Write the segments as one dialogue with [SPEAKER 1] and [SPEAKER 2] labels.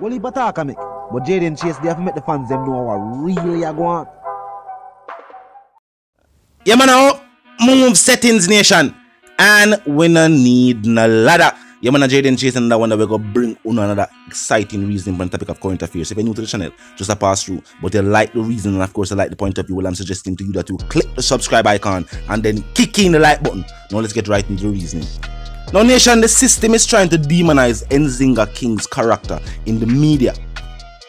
[SPEAKER 1] Well, he bataka make. But Jayden Chase, they have to make the fans them know what really are going on.
[SPEAKER 2] Yeah, man, oh, now move settings nation. And we no need no ladder. Yeah, man, Jayden Chase and that one that we go bring on another exciting reason on the topic of current affairs. If you're new to the channel, just a pass through. But you like the reason and of course you like the point of view, well, I'm suggesting to you that you click the subscribe icon and then kick in the like button. Now let's get right into the reasoning. Now, nation, the system is trying to demonize Nzinga King's character in the media,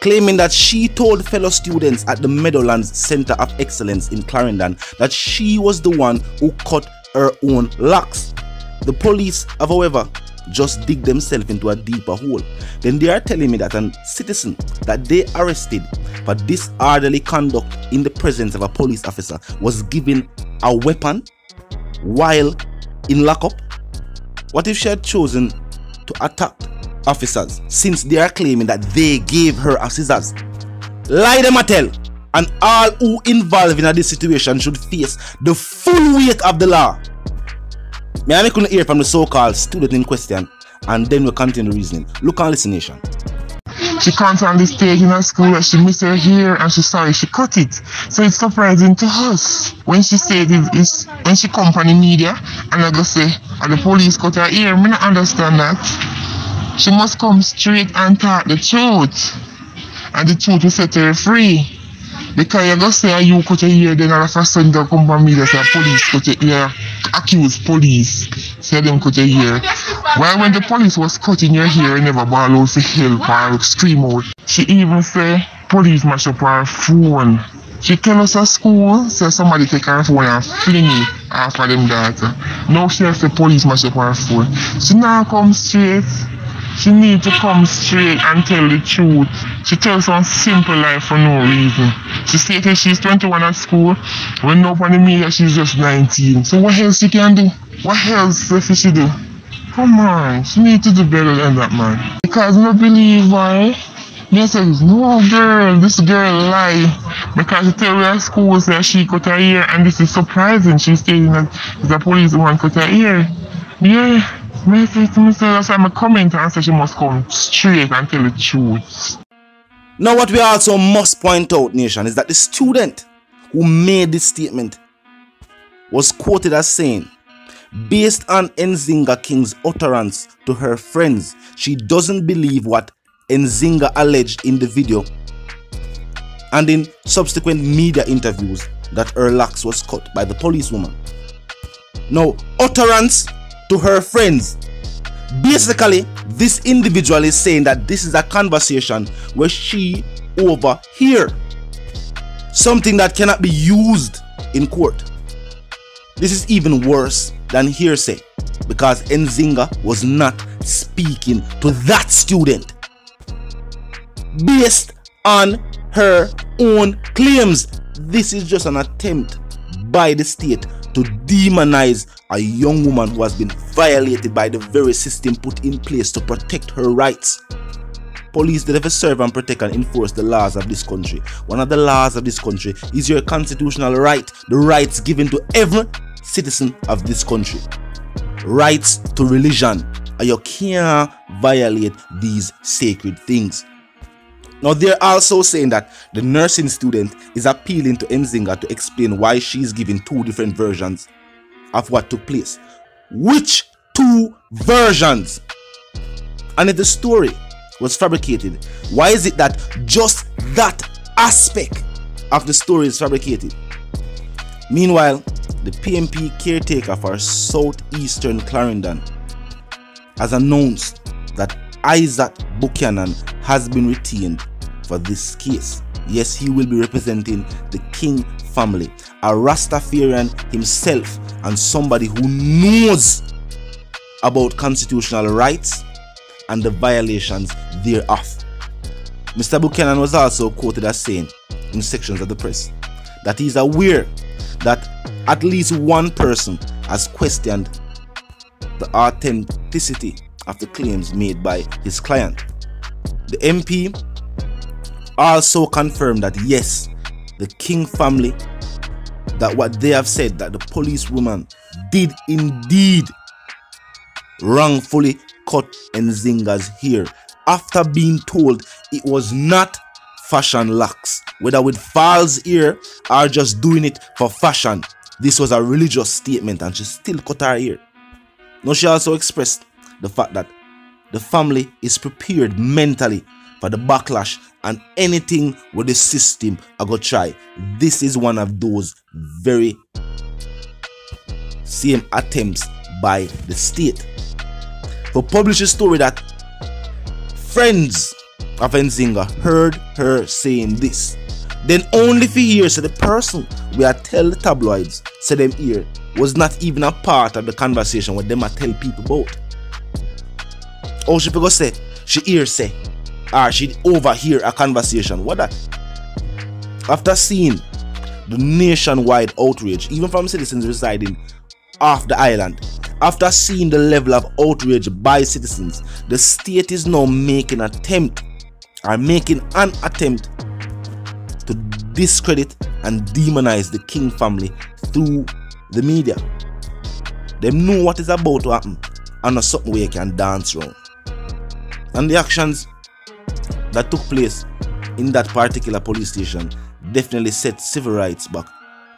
[SPEAKER 2] claiming that she told fellow students at the Meadowlands Center of Excellence in Clarendon that she was the one who cut her own locks. The police have, however, just dig themselves into a deeper hole. Then they are telling me that a citizen that they arrested for disorderly conduct in the presence of a police officer was given a weapon while in lockup. What if she had chosen to attack officers since they are claiming that they gave her a scissors? Lie them a tell, and all who involved in this situation should face the full weight of the law. May I couldn't hear from the so-called student in question, and then we continue the reasoning. Look and listen, nation.
[SPEAKER 3] She comes on the stage in her school and she missed her hair and she sorry she cut it. So it's surprising to us when she said it is when she come from the media and I go say and the police cut her hair. Me not understand that. She must come straight and talk the truth. And the truth will set her free. Because you go say you cut your hair, then all of a sudden they come from media say police cut your hair. Accuse police. Say them cut your hair. Why when the police was cutting your hair, ball out for help or scream out. She even say police mash up her phone. She tell us at school, say somebody take her phone and fling it of them daughter. Now she has the police mash up her phone. She now come straight. She need to come straight and tell the truth. She tells some simple lie for no reason. She stated she's 21 at school. When up on the media, she's just 19. So what else she can do? What else if she do? Come on, she need to do better than that, man. Because I believe why. Me say, no girl, this girl lie. Because she tell me at school that she cut her hair and this is surprising. She's stating that the police woman cut her hair. Yeah. Me say to myself, that's why I'm a comment and say she must come straight and tell the truth.
[SPEAKER 2] Now, what we also must point out, nation, is that the student who made this statement was quoted as saying, based on Nzinga King's utterance to her friends, she doesn't believe what Nzinga alleged in the video and in subsequent media interviews that her was cut by the policewoman. Now, utterance to her friends. Basically, this individual is saying that this is a conversation where she overhear something that cannot be used in court. This is even worse than hearsay because Nzinga was not speaking to that student based on her own claims. This is just an attempt by the state to demonize a young woman who has been violated by the very system put in place to protect her rights. Police deliver serve and protect and enforce the laws of this country. One of the laws of this country is your constitutional right, the rights given to every citizen of this country. Rights to religion, and you can't violate these sacred things. Now, they're also saying that the nursing student is appealing to Nzinga to explain why she's giving two different versions of what took place. Which two versions? And if the story was fabricated, why is it that just that aspect of the story is fabricated? Meanwhile, the PNP caretaker for southeastern Clarendon has announced that Isat Buchanan has been retained for this case. Yes, he will be representing the King family, a Rastafarian himself, and somebody who knows about constitutional rights and the violations thereof. Mr. Buchanan was also quoted as saying in sections of the press that he is aware that at least one person has questioned the authenticity of the claims made by his client. The MP also confirmed that yes, the King family, that what they have said, that the policewoman did indeed wrongfully cut Nzinga's hair after being told it was not fashion locks, whether with false ear or just doing it for fashion. This was a religious statement and she still cut her hair. Now she also expressed the fact that the family is prepared mentally for the backlash and anything with the system I go try. This is one of those very same attempts by the state to publish a story that friends of Nzinga heard her saying this. Then only for years the person we are tell the tabloids said them here was not even a part of the conversation what them a tell people about. All she forgot say, she hear say, or she overhear a conversation. What that? After seeing the nationwide outrage, even from citizens residing off the island, after seeing the level of outrage by citizens, the state is now making attempt or making an attempt to discredit and demonize the King family through the media. They know what is about to happen and not something where you can dance around. And the actions that took place in that particular police station definitely set civil rights back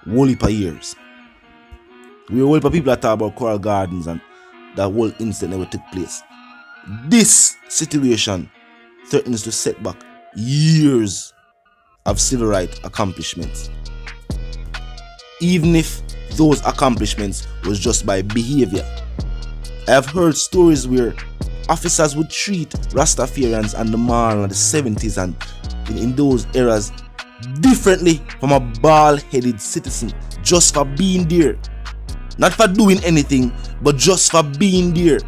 [SPEAKER 2] whole years. We were whole people that talk about Coral Gardens and that whole incident never took place. This situation threatens to set back years of civil rights accomplishments. Even if those accomplishments was just by behavior. I have heard stories where officers would treat Rastafarians and the Mall in the 70s and in, in those eras differently from a bald-headed citizen just for being there. Not for doing anything, but just for being there.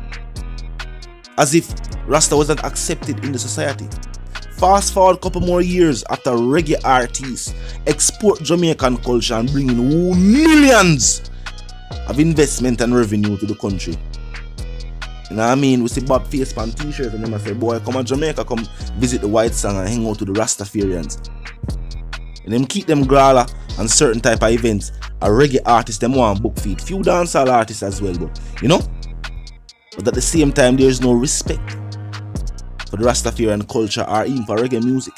[SPEAKER 2] As if Rasta wasn't accepted in the society. Fast forward a couple more years after reggae artists export Jamaican culture and bring in millions of investment and revenue to the country. You know what I mean? We see Bob face on t-shirts and them say, boy, come on Jamaica, come visit the White Song and hang out with the Rastafarians. And them keep them growler and certain type of events. A reggae artist, them want book feed. Few dancehall artists as well, but you know? But at the same time, there is no respect for the Rastafarian culture or even for reggae music.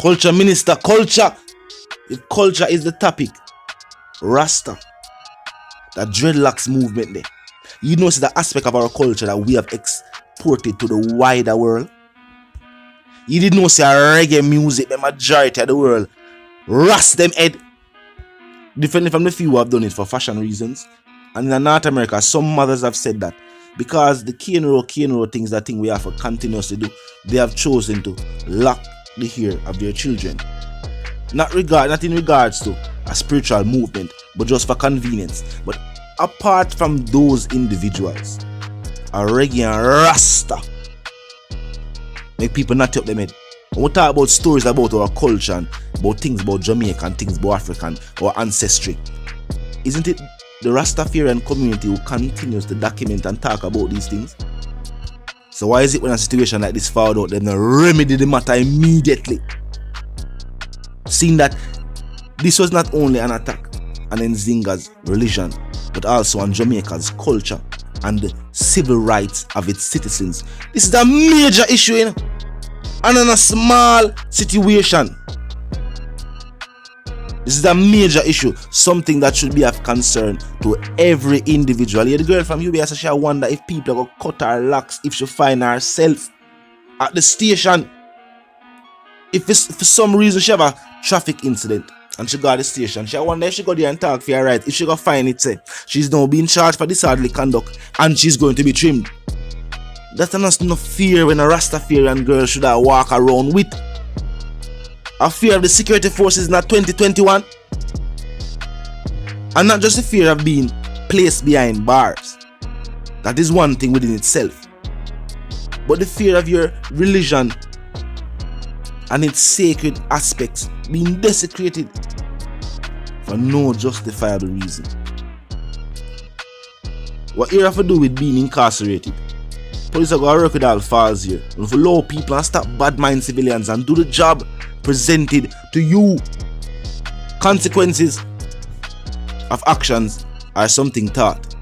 [SPEAKER 2] Culture minister, culture. If culture is the topic, Rasta, that dreadlocks movement there you know, it's the aspect of our culture that we have exported to the wider world. You didn't know, say, reggae music, the majority of the world, rust them head. Differently from the few who have done it for fashion reasons. And in North America, some mothers have said that because the cane row, cane row things, that thing we have to continuously do, they have chosen to lock the hair of their children. Not regard, not in regards to a spiritual movement, but just for convenience. But apart from those individuals, a reggae and rasta make people not up them head. When we talk about stories about our culture and about things about Jamaica and things about African or ancestry, isn't it the Rastafarian community who continues to document and talk about these things? So why is it when a situation like this found out, then remedy the matter immediately? Seeing that this was not only an attack on Nzinga's religion, but also on Jamaica's culture and the civil rights of its citizens. This is a major issue, and in a small situation. This is a major issue, something that should be of concern to every individual. Yeah, the girl from UBS, she wonder if people are going to cut her locks if she find herself at the station. If for some reason she have a traffic incident and she got the station. She wonder if she go there and talk for her right. If she go find it, say she's now being charged for disorderly conduct and she's going to be trimmed. That's not no fear when a Rastafarian girl should have walk around with. A fear of the security forces in 2021. And not just the fear of being placed behind bars. That is one thing within itself. But the fear of your religion and its sacred aspects being desecrated for no justifiable reason. What you have to do with being incarcerated? Police are going to work with all files here. And for low people and stop bad mind civilians and do the job presented to you. Consequences of actions are something taught.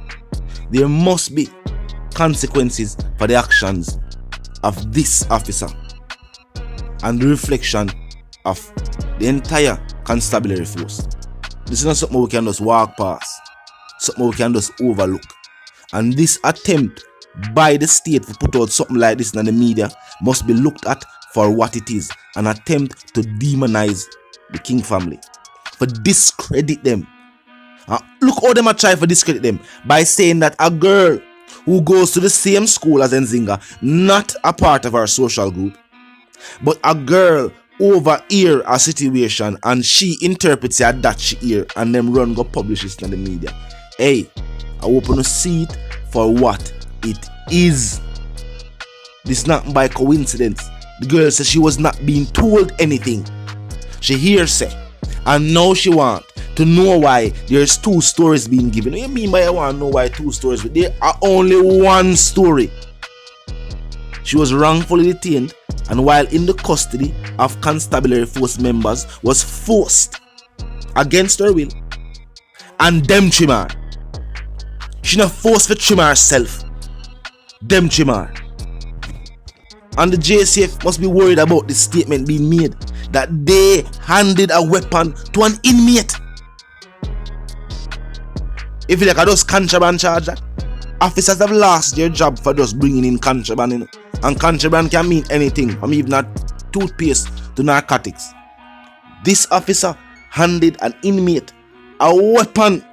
[SPEAKER 2] There must be consequences for the actions of this officer. and the reflection of the entire constabulary force. This is not something we can just walk past, something we can just overlook. And this attempt by the state to put out something like this in the media must be looked at for what it is an attempt to demonize the King family, for discredit them. Uh, look how them are trying to discredit them by saying that a girl who goes to the same school as Nzinga, not a part of our social group, but a girl overhear a situation and she interprets it that she hear and then run go publish it in the media. Hey, I open see it for what it is. This not by coincidence. The girl says she was not being told anything. She hears say, and now she want to know why there's two stories being given. What you mean by I want to know why two stories? But there are only one story. She was wrongfully detained and while in the custody of constabulary force members was forced against her will and them trimmer. She not forced for trimmer herself. Them trimmer. And the JCF must be worried about the statement being made that they handed a weapon to an inmate. If you like I just contraband charge officers have lost their job for just bringing in contraband. And contraband can mean anything from even a toothpaste to narcotics. This officer handed an inmate a weapon.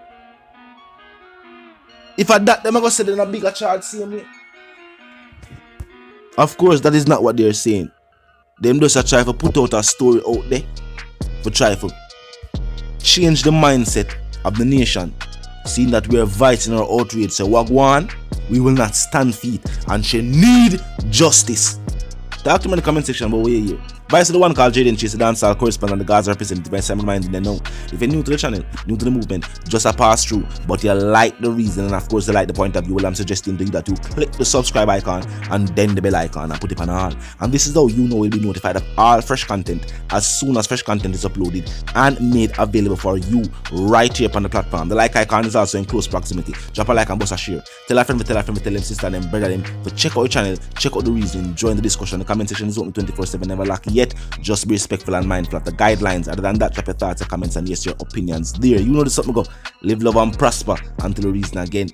[SPEAKER 2] If I that, them I go say them a bigger charge same way. Of course, that is not what they're saying. Them just a try to put out a story out there for try to change the mindset of the nation seeing that we are fighting our outrage, say Wagwan, we will not stand feet and she need justice. Talk to me in the comment section about where you Vice to the one called Jayden Chase, the dancehall correspondent, the Gaza represented by Simon Mind in the know. If you're new to the channel, new to the movement, just a pass through, but you like the reason and of course you like the point of view, well I'm suggesting to you that you click the subscribe icon and then the bell icon and put it on all. And this is how you know you'll be notified of all fresh content as soon as fresh content is uploaded and made available for you right here upon the platform. The like icon is also in close proximity. Drop a like and bust a share. Tell a friend, tell a friend, tell them sister, them brother, them to check out your channel, check out the reason, join the discussion. The comment section is open 24 7, never lack yet. Just be respectful and mindful of the guidelines. Other than that, drop your thoughts, your comments, and yes, your opinions there. You know the something go. Live, love, and prosper until the reason again.